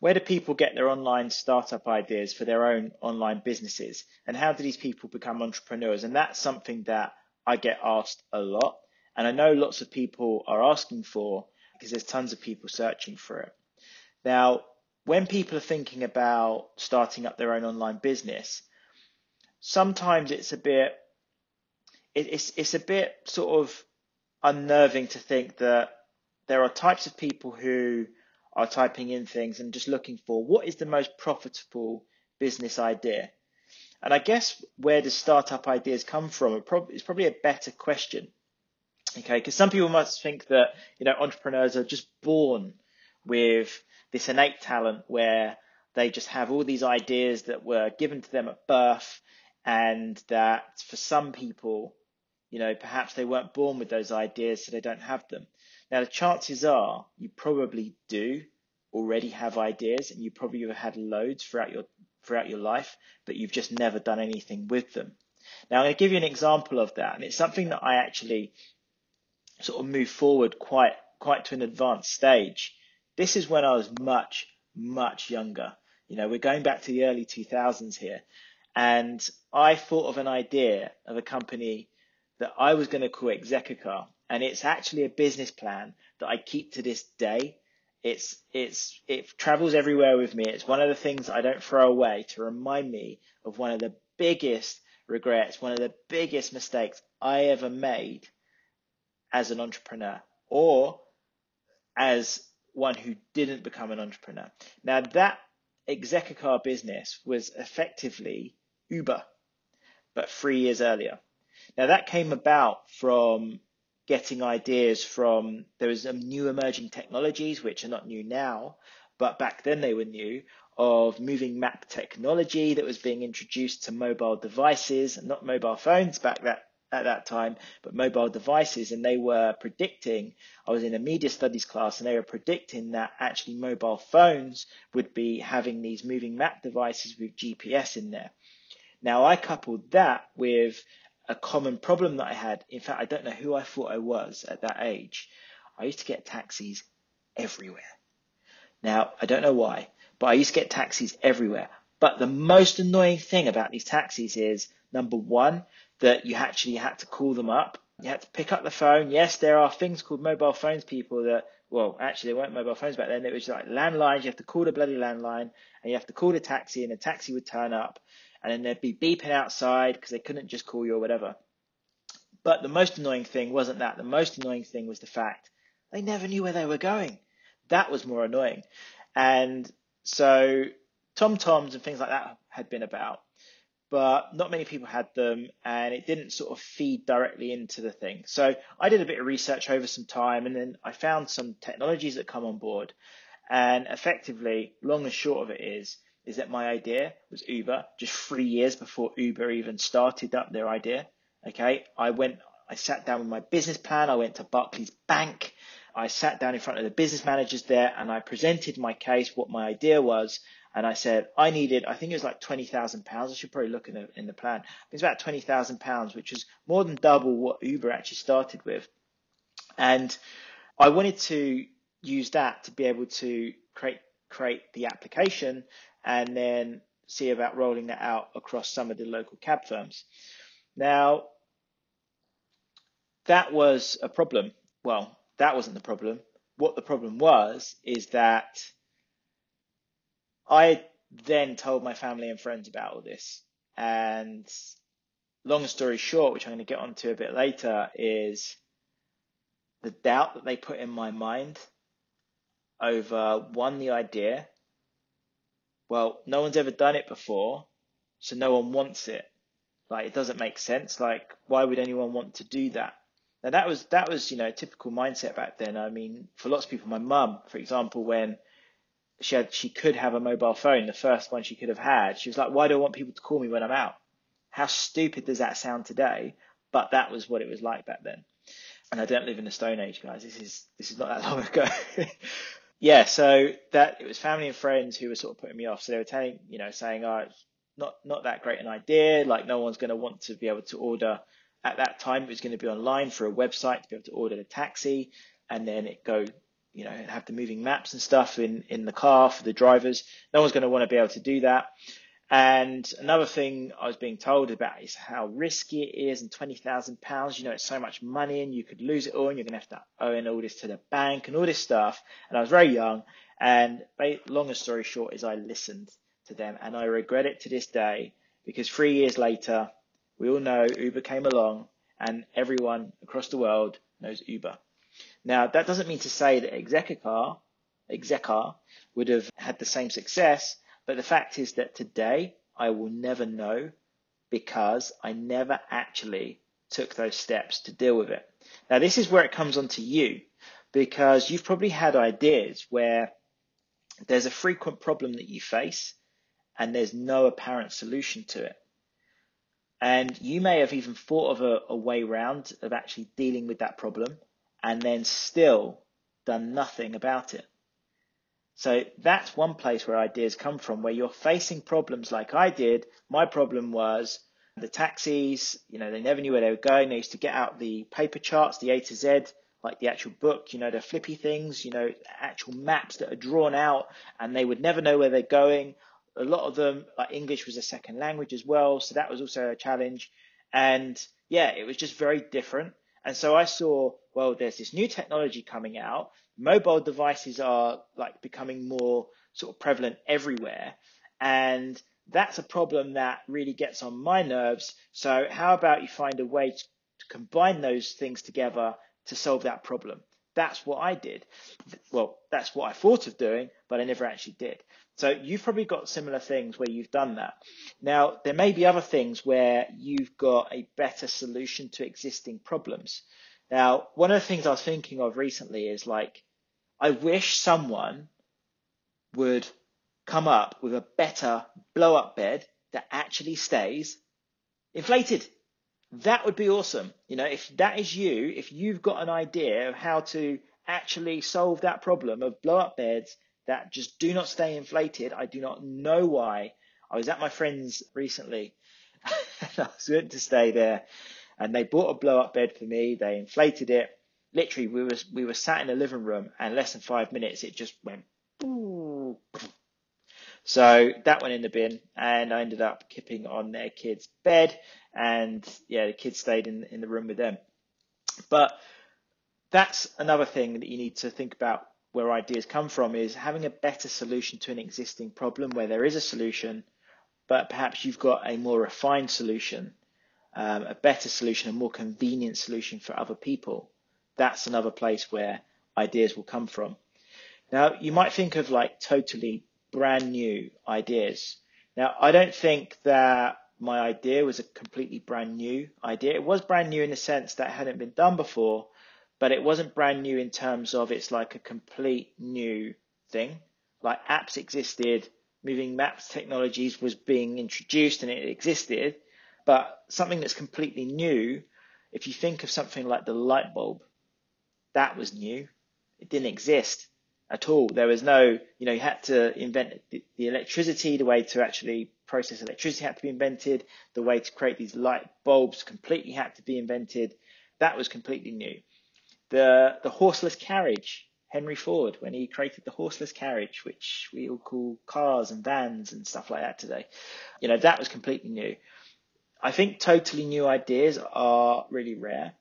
where do people get their online startup ideas for their own online businesses? And how do these people become entrepreneurs? And that's something that I get asked a lot. And I know lots of people are asking for because there's tons of people searching for it. Now, when people are thinking about starting up their own online business, sometimes it's a bit, it's, it's a bit sort of unnerving to think that there are types of people who are typing in things and just looking for what is the most profitable business idea. And I guess where do startup ideas come from? It's probably a better question. Okay, because some people must think that you know entrepreneurs are just born with this innate talent where they just have all these ideas that were given to them at birth, and that for some people, you know, perhaps they weren't born with those ideas, so they don't have them. Now, the chances are you probably do already have ideas, and you probably have had loads throughout your throughout your life, but you've just never done anything with them. Now, I'm going to give you an example of that, and it's something that I actually sort of moved forward quite quite to an advanced stage. This is when I was much much younger. You know, we're going back to the early 2000s here, and I thought of an idea of a company that I was going to call Execucar, and it's actually a business plan that I keep to this day. It's it's it travels everywhere with me. It's one of the things I don't throw away to remind me of one of the biggest regrets, one of the biggest mistakes I ever made as an entrepreneur or as one who didn't become an entrepreneur. Now that Execucar business was effectively Uber, but three years earlier. Now that came about from getting ideas from there was some new emerging technologies which are not new now, but back then they were new of moving map technology that was being introduced to mobile devices not mobile phones back that at that time, but mobile devices. And they were predicting, I was in a media studies class and they were predicting that actually mobile phones would be having these moving map devices with GPS in there. Now I coupled that with a common problem that I had. In fact, I don't know who I thought I was at that age. I used to get taxis everywhere. Now, I don't know why, but I used to get taxis everywhere. But the most annoying thing about these taxis is number one, that you actually had to call them up. You had to pick up the phone. Yes, there are things called mobile phones, people that, well, actually, there weren't mobile phones back then. It was like landlines. You have to call the bloody landline and you have to call the taxi and the taxi would turn up and then they'd be beeping outside because they couldn't just call you or whatever. But the most annoying thing wasn't that. The most annoying thing was the fact they never knew where they were going. That was more annoying. And so Tom Toms and things like that had been about, but not many people had them and it didn't sort of feed directly into the thing. So I did a bit of research over some time and then I found some technologies that come on board. And effectively, long and short of it is, is that my idea was Uber just three years before Uber even started up their idea. Okay. I went, I sat down with my business plan. I went to Barclays Bank. I sat down in front of the business managers there and I presented my case, what my idea was. And I said, I needed, I think it was like £20,000. I should probably look in the, in the plan. About £20,000, which was more than double what Uber actually started with. And I wanted to use that to be able to create, create the application and then see about rolling that out across some of the local cab firms. Now, that was a problem. Well, that wasn't the problem. What the problem was is that I then told my family and friends about all this. And long story short, which I'm going to get onto a bit later, is the doubt that they put in my mind over one, the idea, well, no one's ever done it before, so no one wants it. Like it doesn't make sense. Like why would anyone want to do that? Now that was that was you know typical mindset back then. I mean, for lots of people, my mum, for example, when she had she could have a mobile phone, the first one she could have had, she was like, why do I want people to call me when I'm out? How stupid does that sound today? But that was what it was like back then. And I don't live in the Stone Age, guys. This is this is not that long ago. Yeah, so that it was family and friends who were sort of putting me off. So they were telling, you know, saying, "Oh, it's not not that great an idea. Like no one's going to want to be able to order." At that time, it was going to be online for a website to be able to order the taxi, and then it go you know, have the moving maps and stuff in, in the car for the drivers. No one's going to want to be able to do that. And another thing I was being told about is how risky it is and £20,000, you know, it's so much money and you could lose it all and you're going to have to owe all this to the bank and all this stuff. And I was very young. And longer story short is I listened to them and I regret it to this day because three years later, we all know Uber came along and everyone across the world knows Uber. Now, that doesn't mean to say that Execar, Execar would have had the same success, but the fact is that today I will never know because I never actually took those steps to deal with it. Now, this is where it comes on to you because you've probably had ideas where there's a frequent problem that you face and there's no apparent solution to it. And you may have even thought of a, a way round of actually dealing with that problem and then still done nothing about it. So that's one place where ideas come from, where you're facing problems like I did. My problem was the taxis, you know, they never knew where they were going. They used to get out the paper charts, the A to Z, like the actual book, you know, the flippy things, you know, actual maps that are drawn out and they would never know where they're going. A lot of them, like English was a second language as well. So that was also a challenge. And yeah, it was just very different. And so I saw, well, there's this new technology coming out mobile devices are like becoming more sort of prevalent everywhere. And that's a problem that really gets on my nerves. So how about you find a way to, to combine those things together to solve that problem? That's what I did. Well, that's what I thought of doing, but I never actually did. So you've probably got similar things where you've done that. Now, there may be other things where you've got a better solution to existing problems. Now, one of the things I was thinking of recently is like, I wish someone would come up with a better blow up bed that actually stays inflated. That would be awesome. You know, if that is you, if you've got an idea of how to actually solve that problem of blow up beds that just do not stay inflated, I do not know why. I was at my friend's recently and I was going to stay there and they bought a blow up bed for me. They inflated it. Literally we was we were sat in the living room and less than five minutes it just went so that went in the bin and I ended up kipping on their kid's bed and yeah the kids stayed in in the room with them. But that's another thing that you need to think about where ideas come from is having a better solution to an existing problem where there is a solution but perhaps you've got a more refined solution um, a better solution a more convenient solution for other people that's another place where ideas will come from. Now, you might think of like totally brand new ideas. Now, I don't think that my idea was a completely brand new idea. It was brand new in the sense that hadn't been done before, but it wasn't brand new in terms of it's like a complete new thing. Like apps existed, moving maps technologies was being introduced and it existed, but something that's completely new, if you think of something like the light bulb, that was new. It didn't exist at all. There was no, you know, you had to invent the, the, electricity, the way to actually process electricity had to be invented, the way to create these light bulbs completely had to be invented. That was completely new. The, the horseless carriage, Henry Ford, when he created the horseless carriage, which we all call cars and vans and stuff like that today, you know, that was completely new. I think totally new ideas are really rare,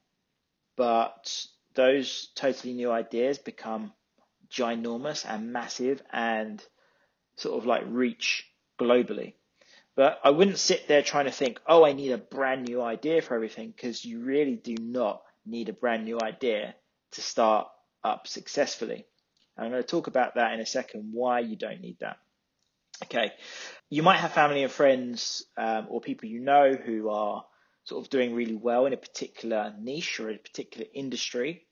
but those totally new ideas become ginormous and massive and sort of like reach globally. But I wouldn't sit there trying to think, oh, I need a brand new idea for everything, because you really do not need a brand new idea to start up successfully. I'm going to talk about that in a second, why you don't need that. Okay. You might have family and friends um, or people you know who are sort of doing really well in a particular niche or a particular industry,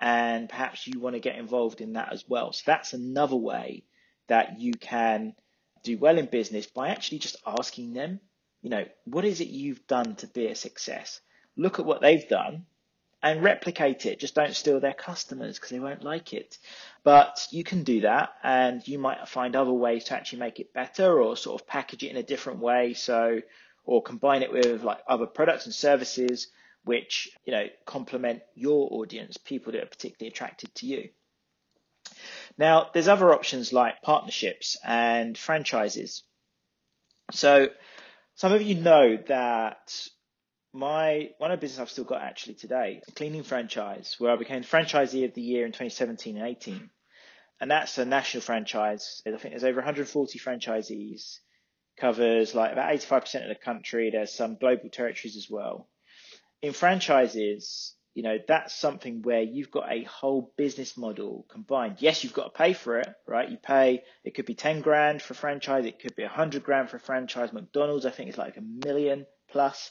and perhaps you want to get involved in that as well. So that's another way that you can do well in business by actually just asking them, you know, what is it you've done to be a success? Look at what they've done and replicate it. Just don't steal their customers because they won't like it. But you can do that and you might find other ways to actually make it better or sort of package it in a different way. So or combine it with like other products and services which you know complement your audience, people that are particularly attracted to you. Now, there's other options like partnerships and franchises. So, some of you know that my one of the business I've still got actually today, cleaning franchise, where I became franchisee of the year in 2017 and 18. And that's a national franchise. I think there's over 140 franchisees, covers like about 85% of the country. There's some global territories as well. In franchises, you know, that's something where you've got a whole business model combined. Yes, you've got to pay for it, right? You pay, it could be 10 grand for franchise. It could be 100 grand for franchise. McDonald's, I think, is like a million plus.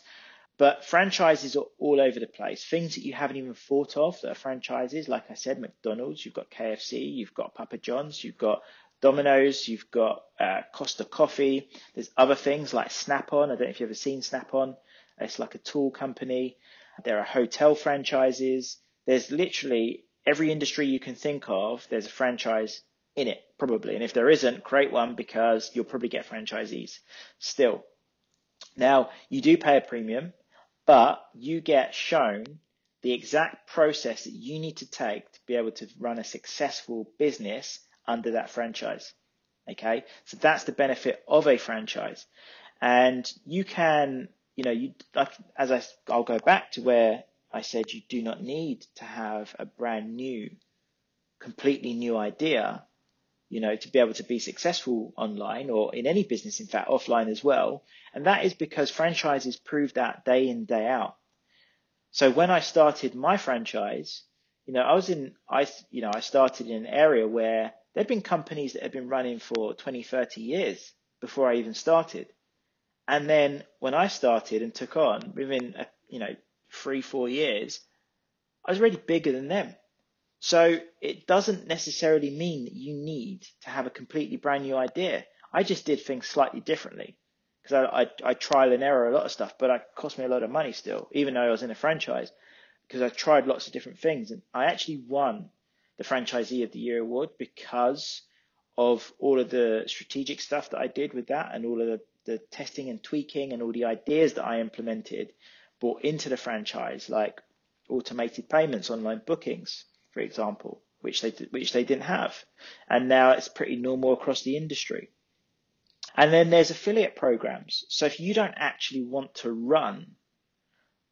But franchises are all over the place. Things that you haven't even thought of that are franchises, like I said, McDonald's, you've got KFC, you've got Papa John's, you've got Domino's, you've got uh, Costa Coffee. There's other things like Snap-on. I don't know if you've ever seen Snap-on. It's like a tool company. There are hotel franchises. There's literally every industry you can think of. There's a franchise in it, probably. And if there isn't, create one because you'll probably get franchisees still. Now, you do pay a premium but you get shown the exact process that you need to take to be able to run a successful business under that franchise. Okay. So that's the benefit of a franchise. And you can, you know, you, as I, I'll go back to where I said you do not need to have a brand new, completely new idea you know, to be able to be successful online or in any business, in fact, offline as well. And that is because franchises prove that day in, day out. So when I started my franchise, you know, I was in, I, you know, I started in an area where there'd been companies that had been running for 20, 30 years before I even started. And then when I started and took on within, you know, three, four years, I was already bigger than them. So it doesn't necessarily mean that you need to have a completely brand new idea. I just did things slightly differently because I, I, I trial and error a lot of stuff, but it cost me a lot of money still, even though I was in a franchise because I tried lots of different things and I actually won the franchisee of the year award because of all of the strategic stuff that I did with that and all of the, the testing and tweaking and all the ideas that I implemented brought into the franchise, like automated payments, online bookings, for example, which they which they didn't have, and now it's pretty normal across the industry. And then there's affiliate programs. So if you don't actually want to run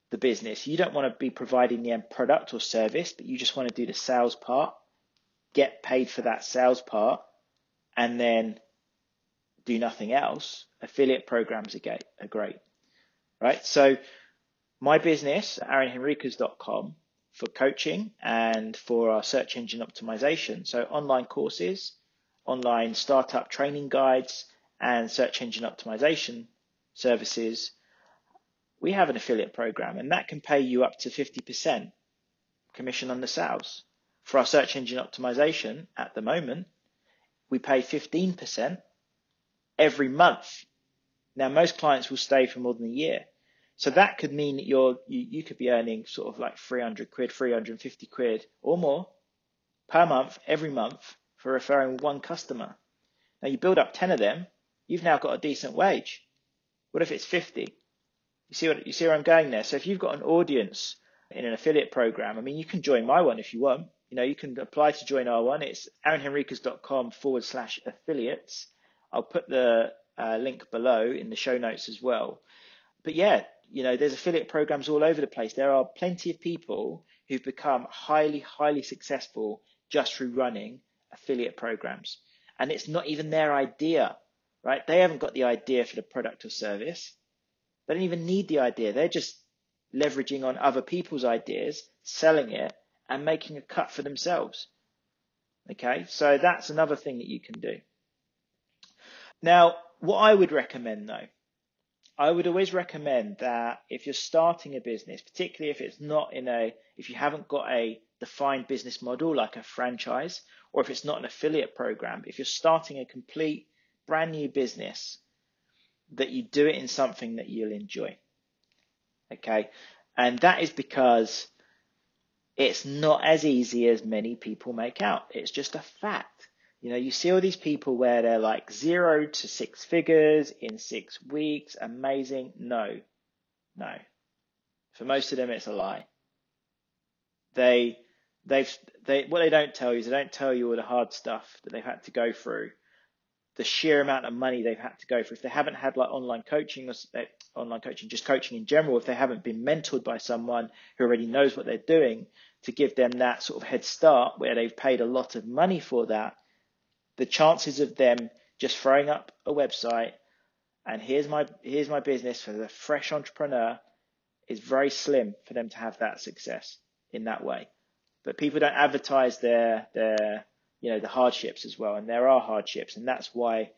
the business, you don't want to be providing the end product or service, but you just want to do the sales part, get paid for that sales part, and then do nothing else. Affiliate programs are great, right? So my business, aaronhenriques.com, for coaching and for our search engine optimization. So online courses, online startup training guides, and search engine optimization services. We have an affiliate program and that can pay you up to 50% commission on the sales. For our search engine optimization at the moment, we pay 15% every month. Now most clients will stay for more than a year. So that could mean that you're, you, you could be earning sort of like 300 quid, 350 quid or more per month, every month for referring one customer. Now you build up 10 of them, you've now got a decent wage. What if it's 50? You see what, you see where I'm going there? So if you've got an audience in an affiliate program, I mean, you can join my one if you want. You know, you can apply to join our one. It's aaronhenriques.com forward slash affiliates. I'll put the uh, link below in the show notes as well. But yeah, you know, there's affiliate programs all over the place. There are plenty of people who've become highly, highly successful just through running affiliate programs. And it's not even their idea, right? They haven't got the idea for the product or service. They don't even need the idea. They're just leveraging on other people's ideas, selling it and making a cut for themselves. Okay. So that's another thing that you can do. Now, what I would recommend though, I would always recommend that if you're starting a business, particularly if it's not in a, if you haven't got a defined business model like a franchise, or if it's not an affiliate program, if you're starting a complete brand new business, that you do it in something that you'll enjoy. Okay. And that is because it's not as easy as many people make out. It's just a fact. You know, you see all these people where they're like zero to six figures in six weeks. Amazing. No, no. For most of them, it's a lie. They, they've, they what they don't tell you is they don't tell you all the hard stuff that they've had to go through, the sheer amount of money they've had to go through. If they haven't had like online coaching or eh, online coaching, just coaching in general, if they haven't been mentored by someone who already knows what they're doing to give them that sort of head start where they've paid a lot of money for that, the chances of them just throwing up a website and here's my here's my business for the fresh entrepreneur is very slim for them to have that success in that way. But people don't advertise their their you know the hardships as well, and there are hardships, and that's why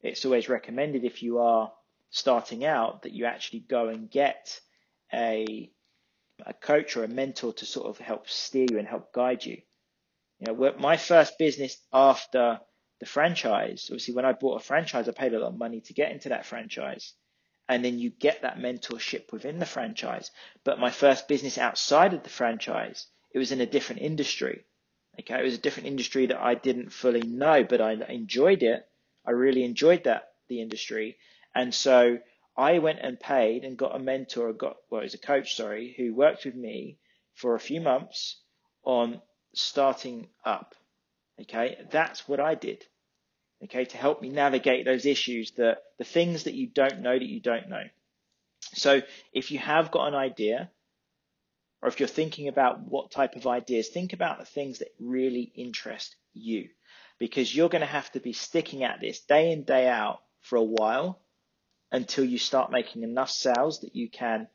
it's always recommended if you are starting out that you actually go and get a a coach or a mentor to sort of help steer you and help guide you. You know, my first business after the franchise, obviously when I bought a franchise, I paid a lot of money to get into that franchise. And then you get that mentorship within the franchise. But my first business outside of the franchise, it was in a different industry. Okay. It was a different industry that I didn't fully know, but I enjoyed it. I really enjoyed that, the industry. And so I went and paid and got a mentor, got, well, it was a coach, sorry, who worked with me for a few months on starting up. Okay. That's what I did. Okay. To help me navigate those issues that the things that you don't know that you don't know. So if you have got an idea, or if you're thinking about what type of ideas, think about the things that really interest you because you're going to have to be sticking at this day in, day out for a while until you start making enough sales that you can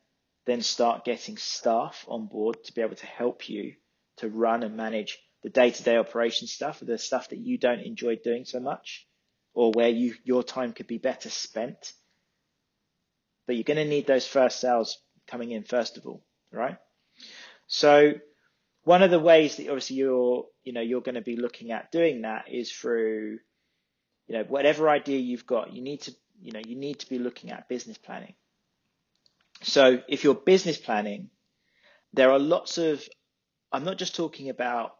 then start getting staff on board to be able to help you to run and manage the day-to-day operation stuff, the stuff that you don't enjoy doing so much, or where you your time could be better spent. But you're going to need those first sales coming in first of all, right? So one of the ways that obviously you're, you know, you're going to be looking at doing that is through, you know, whatever idea you've got, you need to, you know, you need to be looking at business planning. So if you're business planning, there are lots of, I'm not just talking about,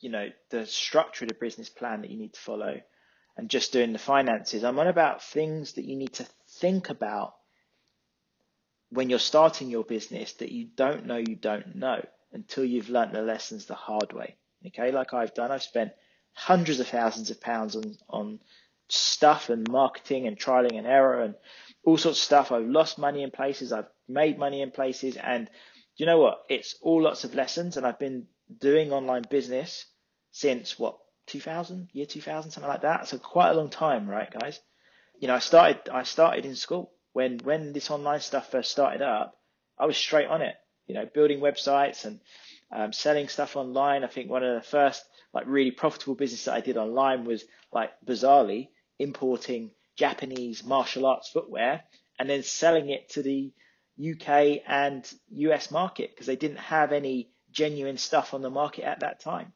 you know, the structure of the business plan that you need to follow and just doing the finances. I'm on about things that you need to think about when you're starting your business that you don't know you don't know until you've learnt the lessons the hard way. Okay, like I've done, I've spent hundreds of thousands of pounds on, on stuff and marketing and trialing and error and all sorts of stuff. I've lost money in places, I've made money in places, and you know what? It's all lots of lessons, and I've been doing online business since what 2000, year 2000, something like that. So quite a long time, right, guys? You know, I started I started in school when when this online stuff first started up, I was straight on it. You know, building websites and um, selling stuff online. I think one of the first like really profitable business that I did online was like bizarrely importing Japanese martial arts footwear and then selling it to the UK and US market because they didn't have any genuine stuff on the market at that time.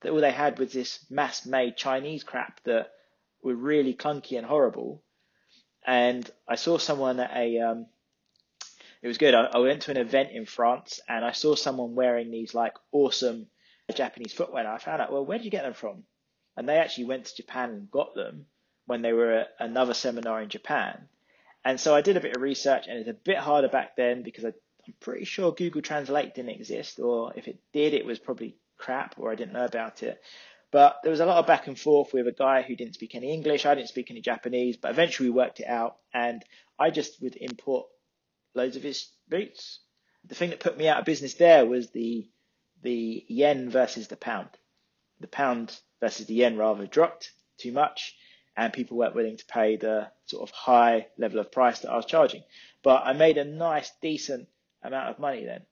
That all they had was this mass made Chinese crap that were really clunky and horrible and I saw someone at a um, it was good. I, I, went to an event in France and I saw someone wearing these like awesome Japanese footwear. And I found out, well, where did you get them from? And they actually went to Japan and got them when they were at another seminar in Japan. And so I did a bit of research and it's a bit harder back then because I, I'm pretty sure Google Translate didn't exist or if it did, it was probably crap or I didn't know about it. But there was a lot of back and forth with a guy who didn't speak any English. I didn't speak any Japanese, but eventually we worked it out. And I just would import loads of his boots. The thing that put me out of business there was the the yen versus the pound. The pound versus the yen rather dropped too much, and people weren't willing to pay the sort of high level of price that I was charging. But I made a nice, decent amount of money then.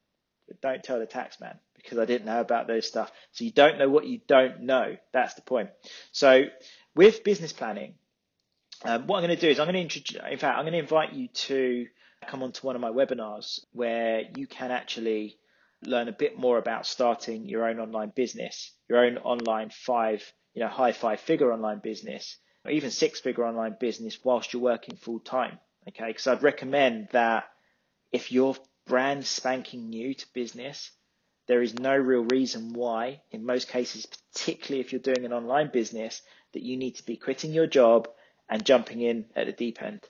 But don't tell the tax man because I didn't know about those stuff. So you don't know what you don't know. That's the point. So with business planning, um, what I'm going to do is I'm going to introduce, in fact, I'm going to invite you to come onto one of my webinars where you can actually learn a bit more about starting your own online business, your own online five, you know, high five figure online business, or even six figure online business whilst you're working full time. Okay. Because I'd recommend that if you're brand spanking new to business, there is no real reason why, in most cases, particularly if you're doing an online business, that you need to be quitting your job and jumping in at the deep end.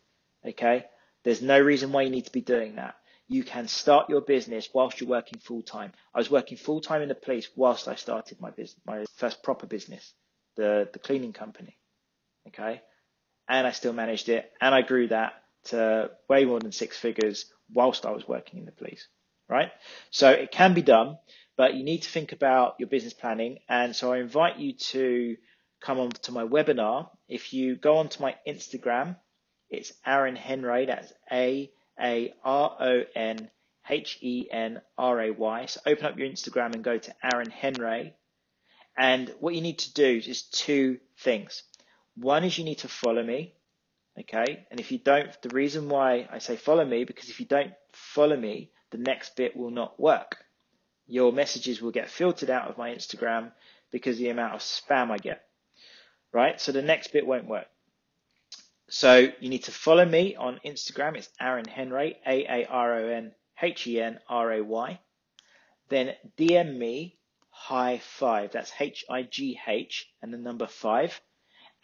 Okay? There's no reason why you need to be doing that. you can start your business whilst you're working full time. I was working full time in the police whilst I started my business, my first proper business, the, the cleaning company. Okay. And I still managed it and I grew that to way more than six figures whilst I was working in the police. Right. So it can be done, but you need to think about your business planning. And so I invite you to come on to my webinar. If you go onto my Instagram, it's Aaron Henray. That's A A R O N H E N R A Y. So open up your Instagram and go to Aaron Henray. And what you need to do is two things. One is you need to follow me. Okay. And if you don't, the reason why I say follow me, because if you don't follow me, the next bit will not work. Your messages will get filtered out of my Instagram because the amount of spam I get. Right. So the next bit won't work. So you need to follow me on Instagram. It's Aaron Henray, A A R O N H E N R A Y. Then DM me high five. That's H I G H and the number five.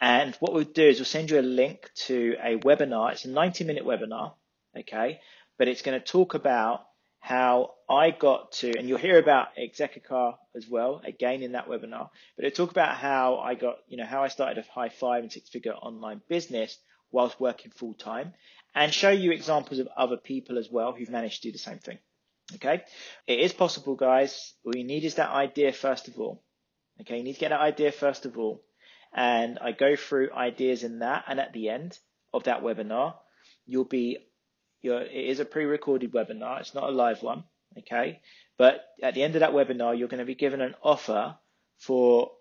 And what we'll do is we'll send you a link to a webinar. It's a 90 minute webinar. Okay. But it's going to talk about how I got to, and you'll hear about Execucar as well, again in that webinar, but it'll talk about how I got, you know, how I started a high five and six figure online business whilst working full time and show you examples of other people as well who've managed to do the same thing. Okay. It is possible, guys. All you need is that idea first of all. Okay. You need to get that idea first of all. And I go through ideas in that. And at the end of that webinar, you'll be, your, it is a pre-recorded webinar. It's not a live one. Okay. But at the end of that webinar, you're going to be given an offer for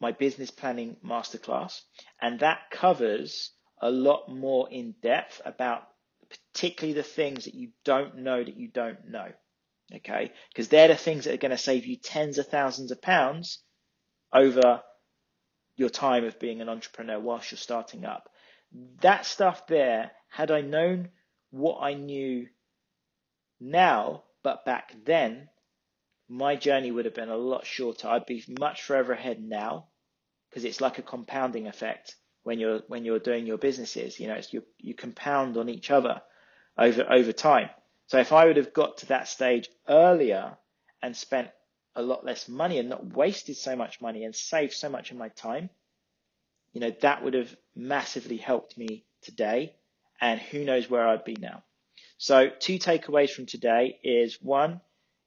my business planning masterclass. And that covers a lot more in depth about particularly the things that you don't know that you don't know. Okay. Because they're the things that are going to save you tens of thousands of pounds over your time of being an entrepreneur whilst you're starting up. That stuff there, had I known what I knew now, but back then, my journey would have been a lot shorter. I'd be much further ahead now because it's like a compounding effect when you're when you're doing your businesses. You know, it's you you compound on each other over over time. So if I would have got to that stage earlier and spent a lot less money and not wasted so much money and saved so much of my time, you know, that would have massively helped me today. And who knows where I'd be now. So two takeaways from today is one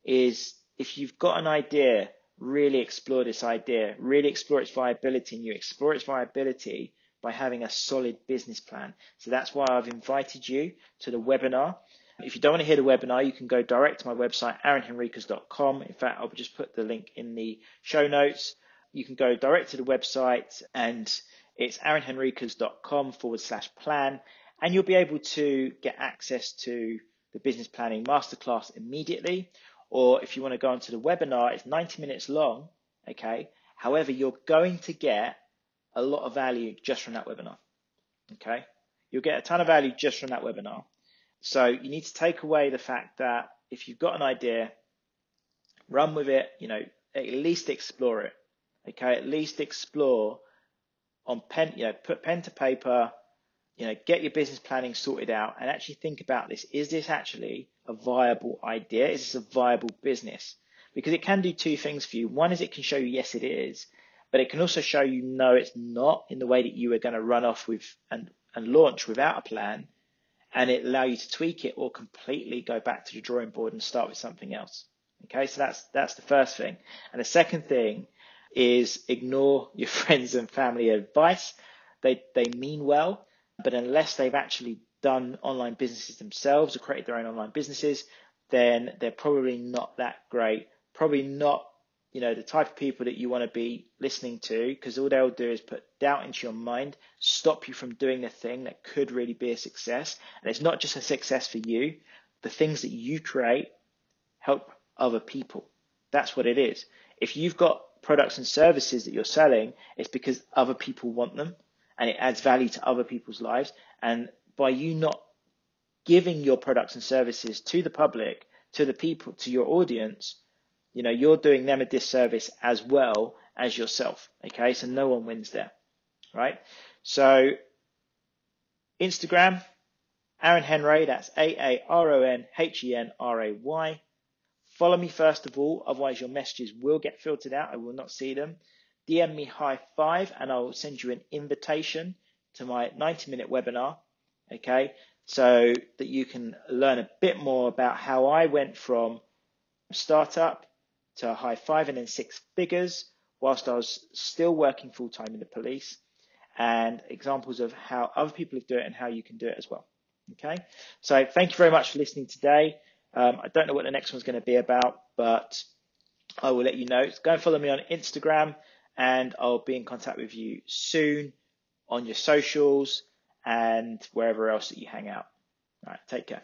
is if you've got an idea, really explore this idea, really explore its viability and you explore its viability by having a solid business plan. So that's why I've invited you to the webinar. If you don't want to hear the webinar, you can go direct to my website, aaronhenriques.com. In fact, I'll just put the link in the show notes. You can go direct to the website and it's aaronhenriques.com forward slash plan. And you'll be able to get access to the business planning masterclass immediately. Or if you want to go onto the webinar, it's 90 minutes long. Okay. However, you're going to get a lot of value just from that webinar. Okay. You'll get a ton of value just from that webinar. So you need to take away the fact that if you've got an idea, run with it, you know, at least explore it. Okay. At least explore on pen, you know, put pen to paper, you know, get your business planning sorted out and actually think about this. Is this actually a viable idea? Is this a viable business? Because it can do two things for you. One is it can show you, yes, it is but it can also show you no, it's not in the way that you were going to run off with and, and launch without a plan. And it allow you to tweak it or completely go back to the drawing board and start with something else. Okay. So that's, that's the first thing. And the second thing is ignore your friends and family advice. They, they mean well, but unless they've actually done online businesses themselves or created their own online businesses, then they're probably not that great, probably not you know, the type of people that you want to be listening to, because all they'll do is put doubt into your mind, stop you from doing the thing that could really be a success. And it's not just a success for you. The things that you create help other people. That's what it is. If you've got products and services that you're selling, it's because other people want them and it adds value to other people's lives. And by you not giving your products and services to the public, to the people, to your audience, you know, you're doing them a disservice as well as yourself. Okay. So no one wins there. Right. So Instagram Aaron Henray, that's A A R O N H E N R A Y. Follow me first of all, otherwise your messages will get filtered out. I will not see them. DM me high five and I'll send you an invitation to my 90 minute webinar. Okay. So that you can learn a bit more about how I went from startup to high five and then six figures whilst I was still working full time in the police and examples of how other people have done it and how you can do it as well. Okay. So thank you very much for listening today. Um, I don't know what the next one's going to be about, but I will let you know. Go and follow me on Instagram and I'll be in contact with you soon on your socials and wherever else that you hang out. All right. Take care.